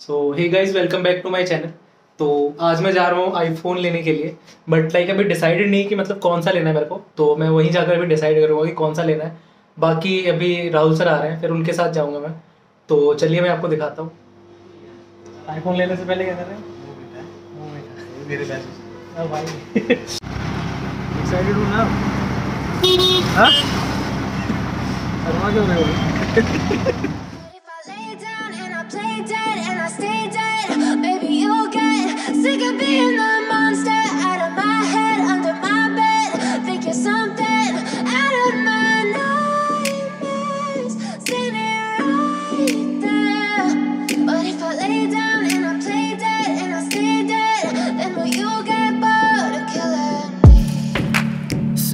So hey guys welcome back to my channel तो आज मैं जा रहा हूँ आईफोन लेने के लिए बट लाइक अभी डिसाइडेड नहीं कि मतलब कौन सा लेना है मेरे को तो मैं वहीं जाकर अभी डिसाइड करूँगा कि कौन सा लेना है। बाकी अभी राहुल सर आ रहे हैं फिर उनके साथ जाऊँगा मैं। तो चलिए मैं आपको दिखाता हूँ। आईफोन लेने से पहले क्या कर रहे हैं? एक्साइटेड ना। हाँ? क्यों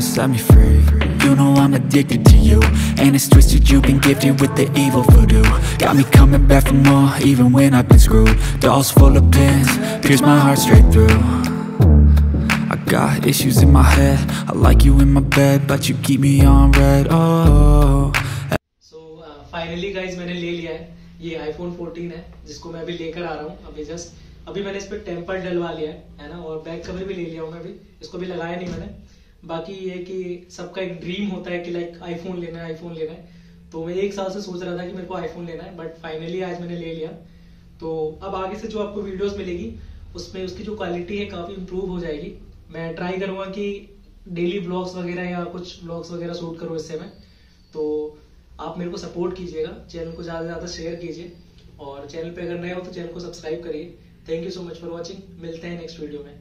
set me free You know I'm addicted to you And it's twisted you've been gifted with the evil voodoo Got me coming back for more even when I've been screwed Dolls full of pins, pierce my heart straight through I got issues in my head I like you in my bed but you keep me on red Oh, so finally guys मैंने ले लिया है ये iPhone 14 है जिसको मैं अभी लेकर आ रहा हूँ अभी जस्ट अभी मैंने इस पर टेम्पर डलवा लिया है है ना और बैक कवर भी ले लिया हूँ मैं अभी इसको भी लगाया नहीं मैंने बाकी ये कि सबका एक ड्रीम होता है कि लाइक आईफोन लेना है आईफोन लेना है। तो मैं एक साल से सोच रहा था कि मेरे को आईफोन लेना है बट फाइनली आज मैंने ले लिया। तो अब आगे से जो आपको वीडियोस मिलेगी, उसमें उसकी जो क्वालिटी है काफ़ी इंप्रूव हो जाएगी। मैं ट्राई करूँगा कि डेली ब्लॉग्स वगैरह या कुछ ब्लॉग्स वगैरह शूट करूँ इससे मैं। तो आप मेरे को सपोर्ट कीजिएगा चैनल को ज़्यादा से ज़्यादा शेयर कीजिए। और चैनल पे अगर नए हो तो चैनल को सब्सक्राइब करिए। Thank you so much for watching मिलते हैं नेक्स्ट वीडियो में।